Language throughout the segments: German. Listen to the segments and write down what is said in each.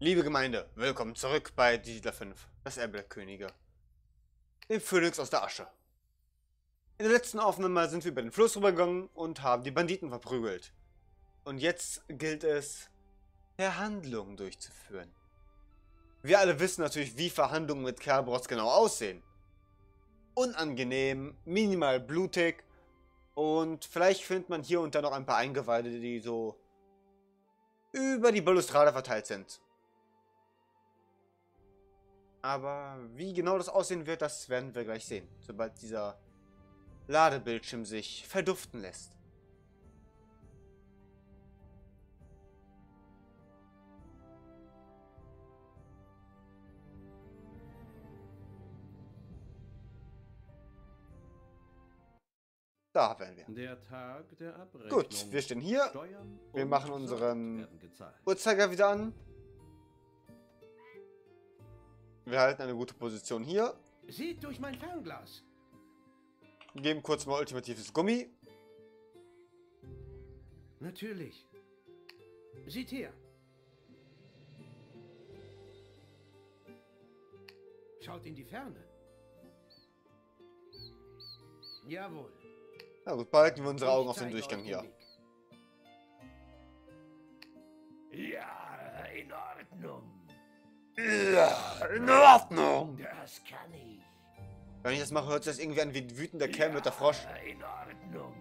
Liebe Gemeinde, willkommen zurück bei Digital 5, das der Könige. Dem Phönix aus der Asche. In der letzten Aufnahme sind wir über den Fluss rübergegangen und haben die Banditen verprügelt. Und jetzt gilt es, Verhandlungen durchzuführen. Wir alle wissen natürlich, wie Verhandlungen mit Kerberos genau aussehen. Unangenehm, minimal blutig und vielleicht findet man hier und da noch ein paar Eingeweide, die so über die Balustrade verteilt sind. Aber wie genau das aussehen wird, das werden wir gleich sehen, sobald dieser Ladebildschirm sich verduften lässt. Da werden wir. Der Tag der Abrechnung. Gut, wir stehen hier. Wir machen unseren Uhrzeiger wieder an. Wir halten eine gute Position hier. Sieht durch mein Fernglas. Geben kurz mal ultimatives Gummi. Natürlich. Sieht her. Schaut in die Ferne. Jawohl. Na gut, behalten wir unsere Augen auf den Durchgang hier. Ja, Ja, in Ordnung. Das kann ich. Wenn ich das mache, hört sich das irgendwie an wie ein wütender Kerl mit der Frosch. Ja, in Ordnung.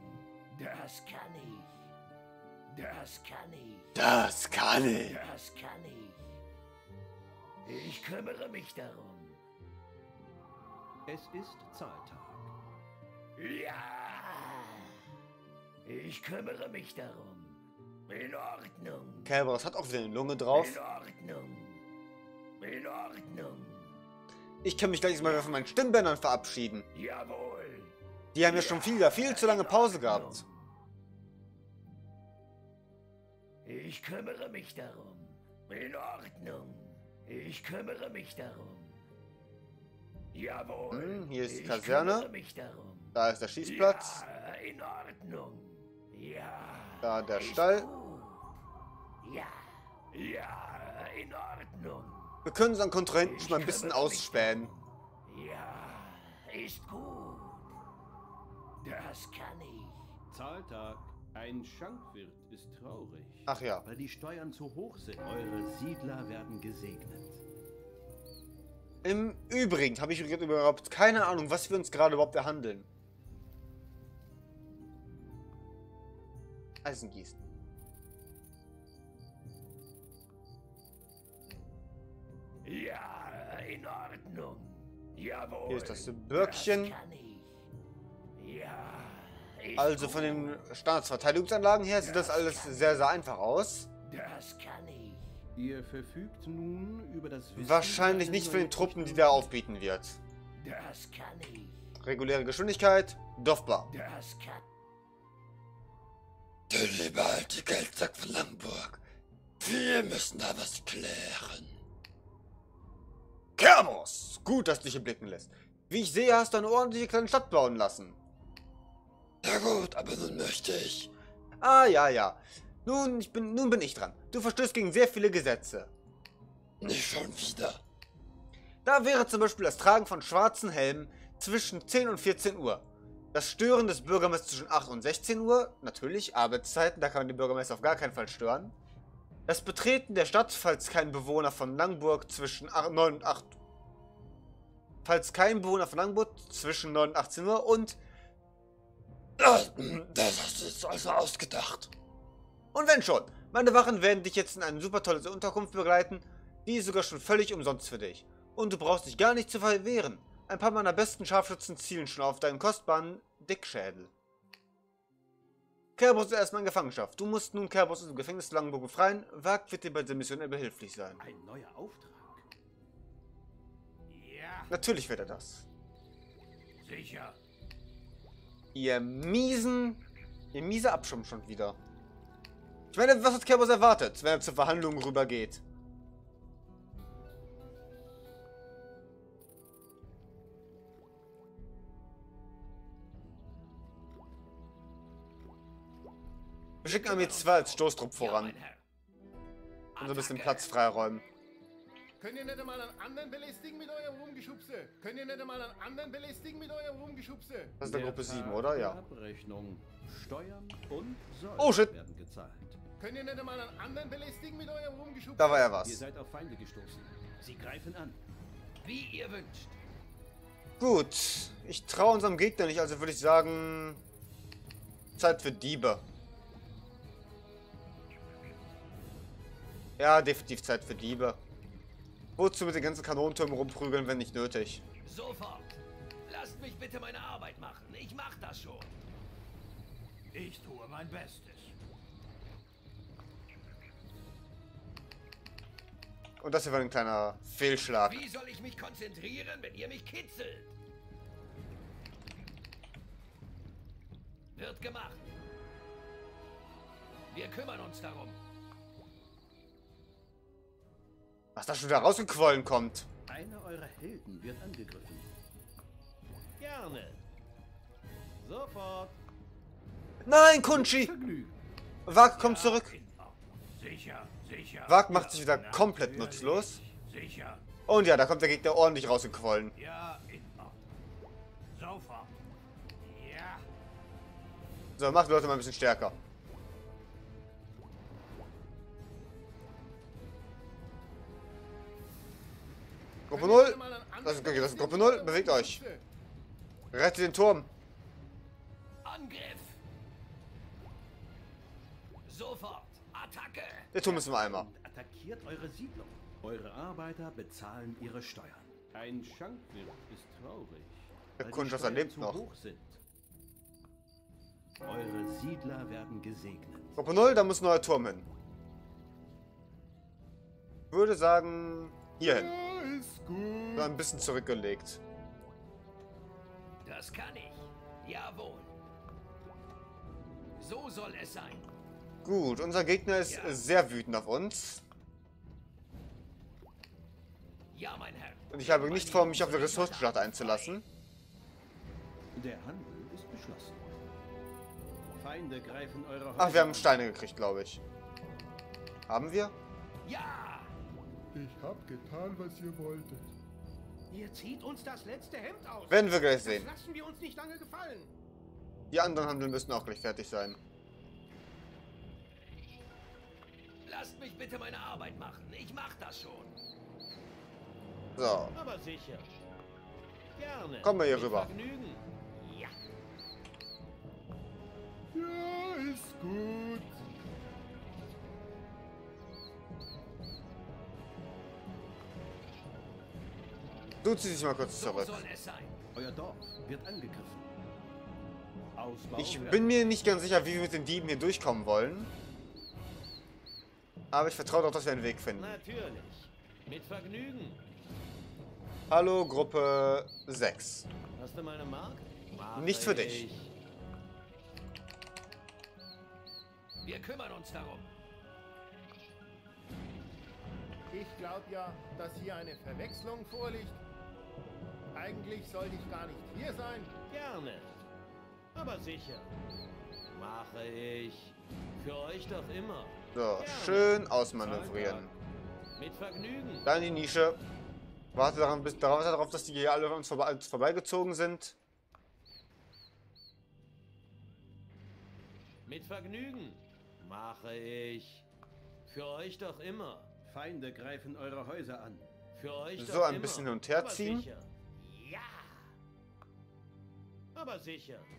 Das kann ich. Das kann ich. Das kann ich. Das kann ich. Ich kümmere mich darum. Es ist Zahltag. Ja. Ich kümmere mich darum. In Ordnung. Kerberos hat auch wieder eine Lunge drauf. In Ordnung. In Ordnung. Ich kann mich gleich mal von meinen Stimmbändern verabschieden. Jawohl. Die haben ja schon viel, viel zu lange Pause gehabt. Ich kümmere mich darum. In Ordnung. Ich kümmere mich darum. Jawohl. Hm, hier ist die Kaserne. Da ist der Schießplatz. Ja, in Ordnung. Ja. Da der Stall. gut. Ja. Ja. Wir können unseren Kontrahenten schon mal ein bisschen ausspähen. Ja, ist gut. Das kann ich. Zahltag. Ein Schankwirt ist traurig. Ach ja. Weil die Steuern zu hoch sind. Eure Siedler werden gesegnet. Im Übrigen habe ich überhaupt keine Ahnung, was wir uns gerade überhaupt erhandeln. Eisengießen. Ja, in Ordnung. Jawohl. Hier ist das Bürgchen. Das kann ich. Ja. Also von den Standardsverteidigungsanlagen her sieht das alles sehr, sehr einfach aus. Das kann ich. Ihr verfügt nun über das Wissen Wahrscheinlich nicht von den Truppen, die der aufbieten wird. Das kann ich. Reguläre Geschwindigkeit, Dorfbar. Das kann. Du lieber alte Geldsack von Langburg. Wir müssen da was klären. Kermos! Gut, dass du dich hier blicken lässt. Wie ich sehe, hast du eine ordentliche kleine Stadt bauen lassen. Ja gut, aber nun möchte ich. Ah, ja, ja. Nun, ich bin, nun bin ich dran. Du verstößt gegen sehr viele Gesetze. Nicht schon wieder. Da wäre zum Beispiel das Tragen von schwarzen Helmen zwischen 10 und 14 Uhr. Das Stören des Bürgermeisters zwischen 8 und 16 Uhr, natürlich Arbeitszeiten, da kann man den Bürgermeister auf gar keinen Fall stören. Das Betreten der Stadt, falls kein Bewohner von Langburg zwischen 8, 9 und 8 Falls kein Bewohner von Langburg zwischen 9 und 18 Uhr und Das, das jetzt also ausgedacht. Und wenn schon, meine Wachen werden dich jetzt in eine super tolle Unterkunft begleiten, die ist sogar schon völlig umsonst für dich. Und du brauchst dich gar nicht zu verwehren. Ein paar meiner besten Scharfschützen zielen schon auf deinen kostbaren Dickschädel. Kerberos ist erstmal in Gefangenschaft. Du musst nun Kerberos aus dem Gefängnis Langenburg befreien. Wagt wird dir bei der Mission behilflich sein. Ein neuer Auftrag. Ja, Natürlich wird er das. sicher. Ihr miesen... Ihr miese Abschirm schon wieder. Ich meine, was hat Kerberos erwartet, wenn er zur Verhandlung rübergeht? Wir schicken Armee 2 als Stoßtrupp voran und so ein bisschen. Platz freiräumen. Könnt ihr nicht einmal einen anderen belästigen mit eurem Rumgeschubse? Könnt ihr nicht einmal einen anderen belästigen mit eurem Rumgeschubse? Das ist der Gruppe Tag 7, oder? der Ja. Abrechnung. Steuern und Soll Oh, shit. werden gezahlt. Könnt ihr nicht einmal einen anderen belästigen mit eurem Rumgeschubse? Da war ja Ihr was. seid auf Feinde gestoßen. Sie greifen an. Wie ihr wünscht. Gut. Ich traue unserem Gegner nicht, also würde ich sagen... Zeit für Diebe. Ja, definitiv Zeit für Diebe. Wozu mit den ganzen Kanonentürmen rumprügeln, wenn nicht nötig? Sofort. Lasst mich bitte meine Arbeit machen. Ich mach das schon. Ich tue mein Bestes. Und das hier war ein kleiner Fehlschlag. Wie soll ich mich konzentrieren, wenn ihr mich kitzelt? Wird gemacht. Wir kümmern uns darum. Was da schon wieder rausgequollen kommt. Einer eurer Helden wird angegriffen. Gerne. Sofort. Nein, Kunchi! Wag kommt zurück. Sicher, sicher. Wag macht sich wieder komplett natürlich. nutzlos. Sicher. Und ja, da kommt der Gegner ordentlich rausgequollen. Ja, in Ordnung. Sofort. Ja. So, macht Leute mal ein bisschen stärker. Gruppe 0. Das ist, das ist Gruppe 0. Bewegt euch. Rettet den Turm. Angriff. Sofort. Attacke. Der Turm ist im Eimer. Attackiert eure Siedlung. Eure Arbeiter bezahlen ihre Steuern. Ein Schankwirt ist traurig. Der Steuern lebt zu noch. hoch sind. Eure Siedler werden gesegnet. Gruppe 0, da muss ein neuer Turm hin. Würde sagen, hierhin. Gut. Ein bisschen zurückgelegt. Das kann ich. Jawohl. So soll es sein. Gut, unser Gegner ist Ja. sehr wütend auf uns. Ja, mein Herr. Und ich habe nicht vor, mich auf die Ressourcenschlacht einzulassen. Der Handel ist geschlossen. Feinde greifen eure Ach, wir haben Steine gekriegt, glaube ich. Haben wir? Ja. Ich hab getan, was ihr wolltet. Ihr zieht uns das letzte Hemd aus. Werden wir gleich das sehen. lassen wir uns nicht lange gefallen. Die anderen Handel müssen auch gleich fertig sein. Lasst mich bitte meine Arbeit machen. Ich mach das schon. So. Aber sicher. Gerne. Kommen wir hier rüber. Vergnügen. Ja. Ja, ist gut. Du zieh dich mal kurz So zurück. soll es sein. Euer Dorf wird angegriffen. Ausbau Ich bin mir nicht ganz sicher, wie wir mit den Dieben hier durchkommen wollen. Aber ich vertraue doch, dass wir einen Weg finden. Natürlich. Mit Vergnügen. Hallo, Gruppe 6. Hast du mal eine Mark? Mache Nicht für dich. ich. Wir kümmern uns darum. Ich glaube ja, dass hier eine Verwechslung vorliegt. Eigentlich sollte ich gar nicht hier sein. Gerne. Aber sicher. Mache ich. Für euch doch immer. So, Gerne. schön ausmanövrieren. Mit Vergnügen. Da in die Nische. Warte daran, bis, darauf, darauf, dass die hier alle uns, vorbe uns vorbeigezogen sind. Mit Vergnügen. Mache ich. Für euch doch immer. Feinde greifen eure Häuser an. Für euch So, doch ein immer. bisschen hin und her Aber ziehen. Sicher. Aber sicher.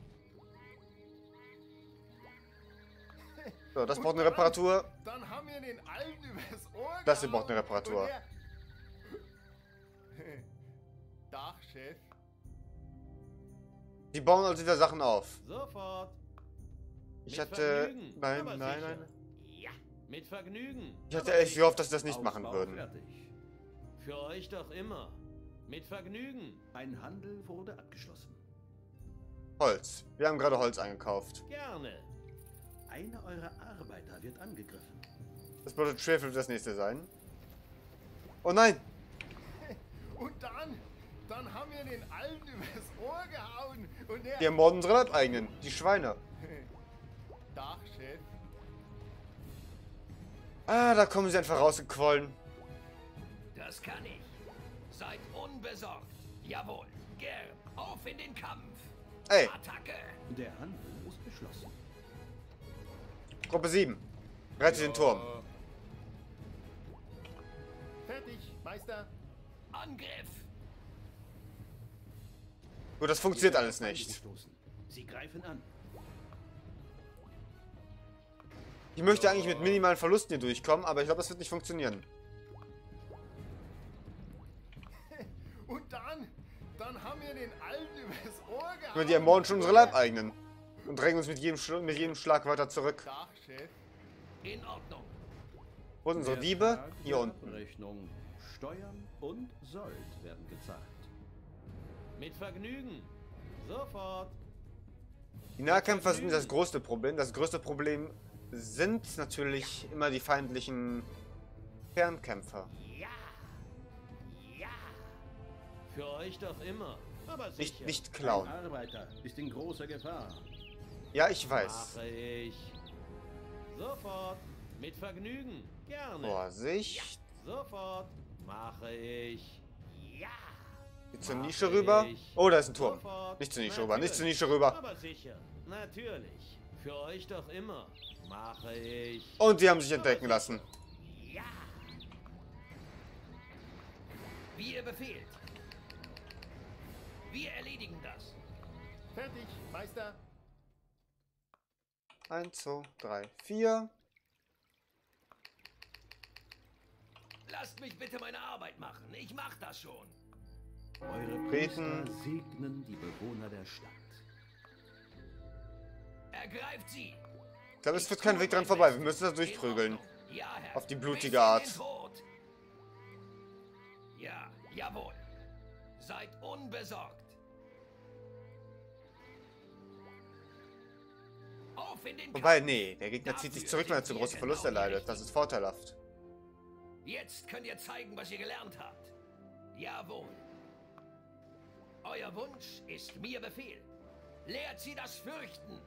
So, das braucht eine Reparatur. Dann haben wir den alten übers Ohr Das hier braucht eine Reparatur. Dachchef. Die bauen also wieder Sachen auf. Sofort. Ich Mit hatte... Vergnügen. Nein, Aber nein, sicher. nein. Ja. Mit Vergnügen. Ich hatte echt gehofft, dass sie das nicht machen würden. Fertig. Für euch doch immer. Mit Vergnügen. Ein Handel wurde abgeschlossen. Holz. Wir haben gerade Holz eingekauft. Gerne. Einer eurer Arbeiter wird angegriffen. Das bedeutet, Schwefel wird das nächste sein. Oh nein! Und dann, dann haben wir den alten übers Ohr gehauen und der Die ermorden unsere Leibeigenen. Die Schweine. Dachchef. Ah, da kommen sie einfach rausgequollen. Das Das kann ich. Seid unbesorgt. Jawohl. Gern. Auf in den Kampf. Ey, Attacke. Der Handel ist beschlossen. Gruppe 7. Rette den Turm. Fertig, Meister. Angriff. Gut, das funktioniert alles nicht. Sie greifen an. Ich möchte eigentlich mit minimalen Verlusten hier durchkommen, aber ich glaube, das wird nicht funktionieren. Und dann, dann haben wir den Alten übers Die ermorden schon unsere Leibeigenen. Und drängen uns mit jedem, Schl mit jedem Schlag weiter zurück. In Ordnung. Wo sind unsere Diebe? Hier unten. Abrechnung. Steuern und Sold werden gezahlt. Mit Vergnügen. Sofort. Die Nahkämpfer sind das größte Problem. Das größte Problem sind natürlich immer die feindlichen Fernkämpfer. Ja. Ja. Für euch doch immer. Nicht, nicht klauen. Arbeiter ist in großer Gefahr. Ja, ich weiß. Mache ich. Sofort. Mit Vergnügen. Gerne. Vorsicht. Sofort. Mache ich. Ja. Geht zur Nische rüber. Oh, da ist ein Turm. Sofort. Nicht zur Nische rüber. Nicht zur Natürlich. Nische rüber. Aber sicher. Natürlich. Für euch doch immer. Mache ich. Und die haben sich entdecken lassen. Ja. Wie ihr befehlt. Wir erledigen das. Fertig, Meister. 1, 2, 3, 4. Lasst mich bitte meine Arbeit machen. Ich mach das schon. Eure. Priester segnen die Bewohner der Stadt. Ergreift sie. Ich glaube, es führt kein Weg dran vorbei. Wir müssen das durchprügeln. Ja, Herr. Auf die blutige Art. Ja, jawohl. Seid unbesorgt. Wobei, nee, der Gegner zieht sich zurück, wenn er zu große Verluste erleidet. Das ist vorteilhaft. Jetzt könnt ihr zeigen, was ihr gelernt habt. Jawohl. Euer Wunsch ist mir Befehl. Lehrt sie das Fürchten.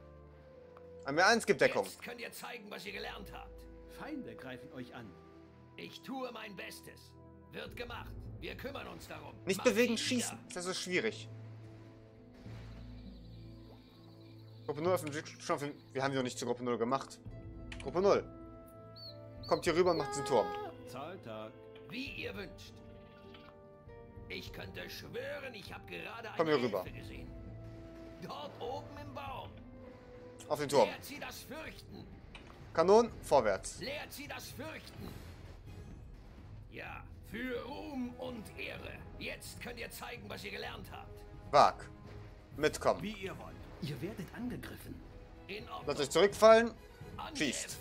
Armee 1 gibt Deckung. Jetzt könnt ihr zeigen, was ihr gelernt habt. Feinde greifen euch an. Ich tue mein Bestes. Wird gemacht. Wir kümmern uns darum. Nicht Macht bewegen, schießen. Das ist schwierig. Gruppe 0 auf dem Schiffschaffen. Wir haben die noch nicht zur Gruppe 0 gemacht. Gruppe 0. Kommt hier rüber und macht den Turm. Zahltag. Wie ihr wünscht. Ich könnte schwören, ich habe gerade Komm hier rüber. Gesehen. Dort oben im Baum. Auf den Turm. Lehrt sie das Fürchten. Kanonen, vorwärts. Lehrt sie das Fürchten. Ja, für Ruhm und Ehre. Jetzt könnt ihr zeigen, was ihr gelernt habt. Wag. Mitkommen. Wie ihr wollt. Ihr werdet angegriffen. Lasst euch zurückfallen. Schießt.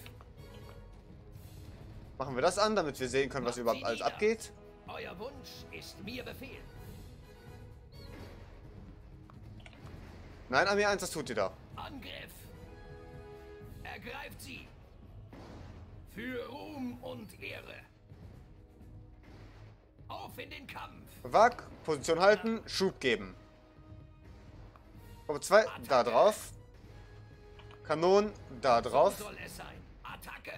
Machen wir das an, damit wir sehen können, was überhaupt alles abgeht. Euer Wunsch ist mir Befehl. Nein, Armee 1, das tut ihr da. Angriff. Ergreift sie. Für Ruhm und Ehre. Auf in den Kampf. Wag, Position halten, Schub geben. Gruppe 2, da drauf. Kanonen, da drauf. So soll es sein. Attacke.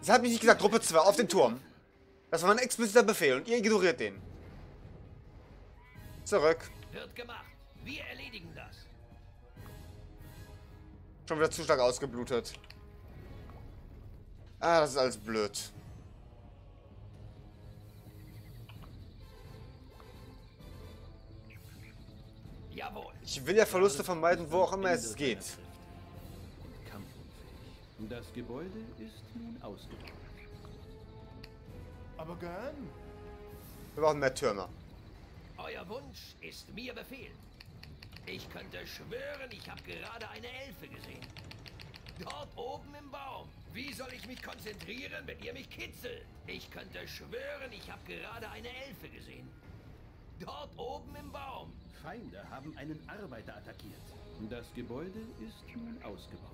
Das hat mich nicht gesagt, Gruppe 2, auf den Turm. Das war mein expliziter Befehl und ihr ignoriert den. Zurück. Wird gemacht. Wir erledigen das. Schon wieder zu stark ausgeblutet. Ah, das ist alles blöd. Jawohl. Ich will ja Verluste vermeiden, wo auch immer es geht. Das Gebäude ist nun ausgebaut. Aber gern. Wir brauchen mehr Türme. Euer Wunsch ist mir Befehl. Ich könnte schwören, ich habe gerade eine Elfe gesehen. Dort oben im Baum. Wie soll ich mich konzentrieren, wenn ihr mich kitzelt? Ich könnte schwören, ich habe gerade eine Elfe gesehen. Dort oben im Baum. Feinde haben einen Arbeiter attackiert. Das Gebäude ist nun ausgebaut.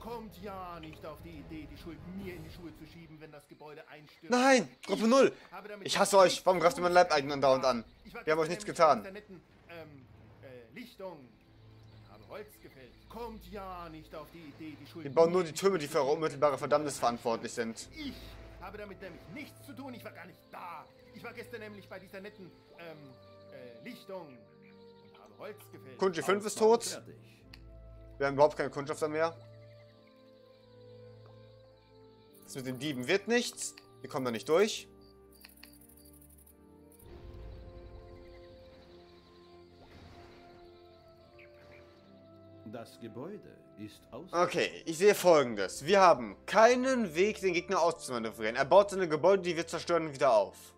Kommt ja nicht auf die Idee, die Schuld mir in die Schuhe zu schieben, wenn das Gebäude einstürzt. Nein, Gruppe 0. Habe damit Ich hasse euch. Warum greift ihr meinen Leibeigenen andauernd an? Ich war Wir haben euch nichts getan. netten, ähm, äh, Lichtung. Habe Holz gefällt. Kommt ja nicht auf die Idee, die Schuld... Die bauen nur die Türme, die für ihre unmittelbare Verdammnis verantwortlich sind. Ich habe damit nämlich nichts zu tun. Ich war gar nicht da. Ich war gestern nämlich bei dieser netten, ähm, äh, Lichtung und habe Holz gefällt. Kunji 5 ist tot. fertig. Wir haben überhaupt keine Kundschafter mehr. Das mit den Dieben wird nichts. Wir kommen da nicht durch. Das Gebäude ist aus. Okay, ich sehe folgendes. Wir haben keinen Weg, den Gegner auszumanövrieren. Er baut seine Gebäude, die wir zerstören, wieder auf.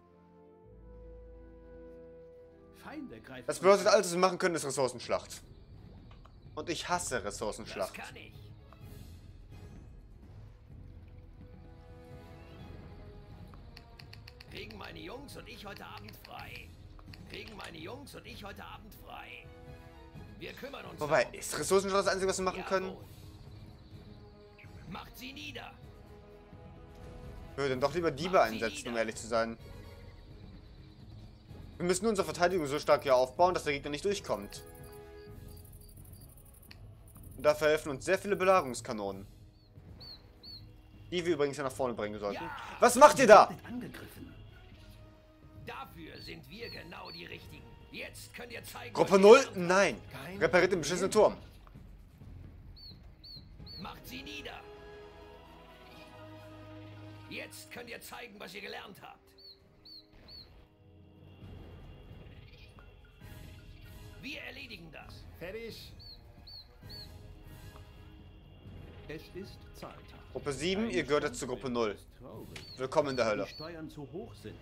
Das bedeutet, alles, was wir machen können, ist Ressourcenschlacht. Und ich hasse Das Ressourcenschlacht. kann ich. Kriegen meine Jungs und ich heute Abend frei. Kriegen meine Jungs und ich heute Abend frei. Wir kümmern uns Wobei, darum. ist Ressourcenschlacht das Einzige, was wir machen können? Macht sie nieder. Ich würde dann doch lieber Diebe einsetzen, um ehrlich zu sein. Wir müssen unsere Verteidigung so stark hier aufbauen, dass der Gegner nicht durchkommt. Und dafür helfen uns sehr viele Belagerungskanonen. Die wir übrigens ja nach vorne bringen sollten. Ja. Was macht ihr da? Dafür sind wir genau die Richtigen. Jetzt könnt ihr zeigen. Gruppe was ihr 0? gelernt habt. Nein. Repariert den beschissenen Turm. Macht sie nieder. Jetzt könnt ihr zeigen, was ihr gelernt habt. Wir erledigen das. Fertig. Es ist Zahltag. Gruppe 7, ihr gehört jetzt zur Gruppe 0. Ist traurig. Willkommen in der Hölle. Die Steuern zu hoch sind.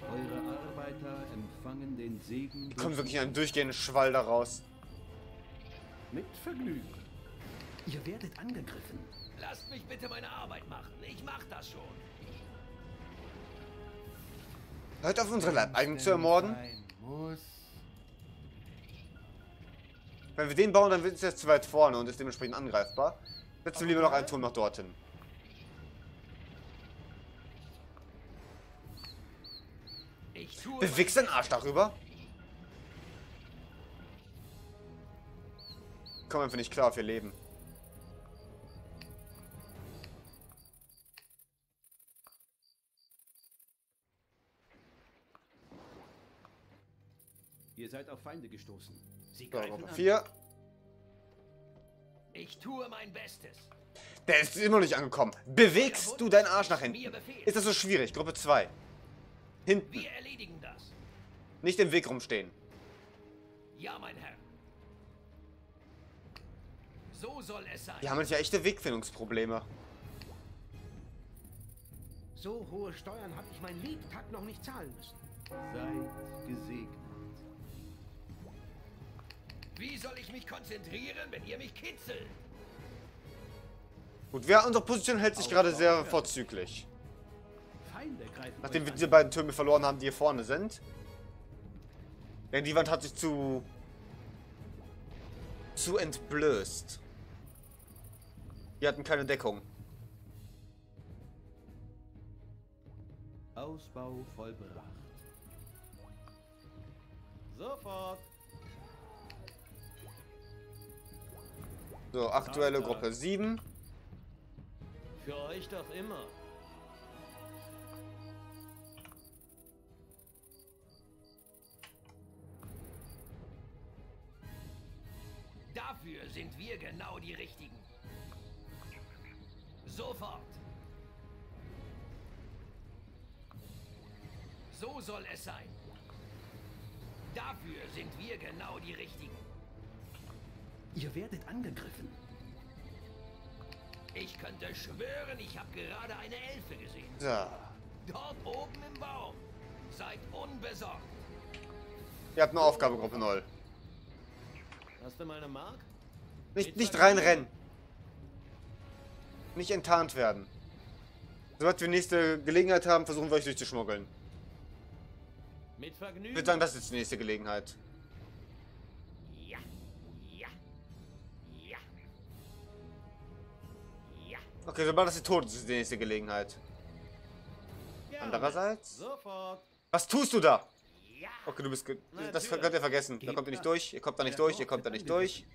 Eure Arbeiter empfangen den Segen Kommt durch- wirklich ein durchgehender Schwall daraus. mit Vergnügen. Ihr werdet angegriffen. Lasst mich bitte meine Arbeit machen. Ich mach das schon. Hört auf, unsere Leibeigenen zu ermorden. Sein muss. Wenn wir den bauen, dann wird es jetzt zu weit vorne und ist dementsprechend angreifbar. Setzen wir lieber noch einen Turm nach dorthin. Bewichst deinen Arsch darüber? Komm einfach nicht klar auf ihr Leben. Ihr seid auf Feinde gestoßen. Sie greifen Gruppe an. 4. Ich tue mein Bestes. Der ist immer noch nicht angekommen. Bewegst du deinen Arsch nach hinten? Ist das so schwierig? Gruppe 2. Hinten. Wir erledigen das. Nicht im Weg rumstehen. Ja, mein Herr. So soll es sein. Die haben jetzt ja echte Wegfindungsprobleme. So hohe Steuern habe ich meinen Lebtag noch nicht zahlen müssen. Seid gesegnet. Wie soll ich mich konzentrieren, wenn ihr mich kitzelt? Gut, wer unsere Position hält sich gerade sehr vorzüglich. Feinde greifen Nachdem wir diese beiden Türme verloren haben, die hier vorne sind. Denn die Wand hat sich zu... zu entblößt. Die hatten keine Deckung. Ausbau vollbracht. Sofort. So, aktuelle Gruppe 7. Für euch doch immer. Dafür sind wir genau die Richtigen. Sofort. So soll es sein. Dafür sind wir genau die Richtigen. Ihr werdet angegriffen. Ich könnte schwören, ich habe gerade eine Elfe gesehen. So. Dort oben im Baum. Seid unbesorgt. Ihr habt eine Aufgabe, Gruppe 0. Hast du mal eine Mark? Nicht, nicht reinrennen. Nicht enttarnt werden. Sobald wir nächste Gelegenheit haben, versuchen wir euch durchzuschmuggeln. Mit Vergnügen. Ich würde sagen, das ist die nächste Gelegenheit. Okay, sobald das hier tot ist, ist die nächste Gelegenheit. Andererseits... Was tust du da? Okay, du bist... Das könnt ihr vergessen. Da kommt ihr nicht durch. Ihr kommt da nicht durch. Ihr kommt da nicht durch.